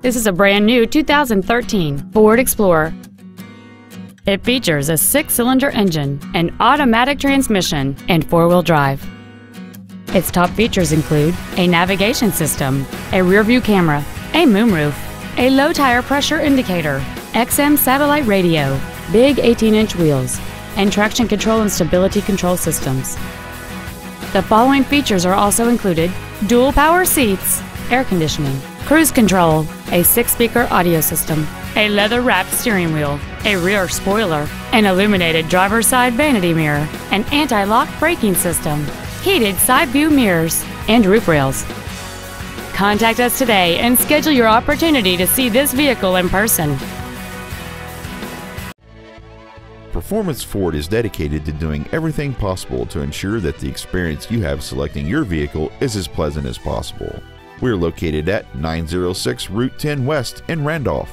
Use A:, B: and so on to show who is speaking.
A: This is a brand new 2013 Ford Explorer. It features a six-cylinder engine, an automatic transmission, and four-wheel drive. Its top features include a navigation system, a rear-view camera, a moonroof, a low tire pressure indicator, XM satellite radio, big 18-inch wheels, and traction control and stability control systems. The following features are also included dual power seats, air conditioning, cruise control, a six speaker audio system, a leather wrapped steering wheel, a rear spoiler, an illuminated driver's side vanity mirror, an anti lock braking system, heated side view mirrors, and roof rails. Contact us today and schedule your opportunity to see this vehicle in person.
B: Performance Ford is dedicated to doing everything possible to ensure that the experience you have selecting your vehicle is as pleasant as possible. We are located at 906 Route 10 West in Randolph.